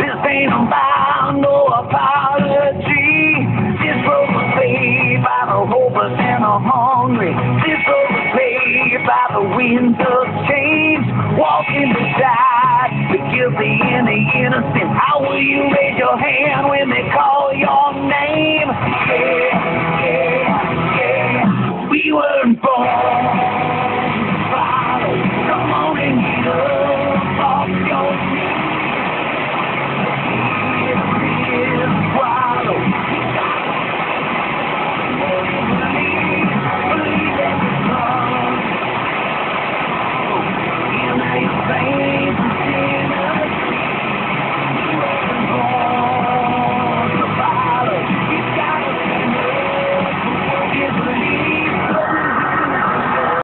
This ain't about no apology. This was paved by the hopeless and the hungry. This was paved by the winds of change. Walking beside the guilty and the innocent. How will you raise your hand when they call your name? Yeah, yeah, yeah. We were born.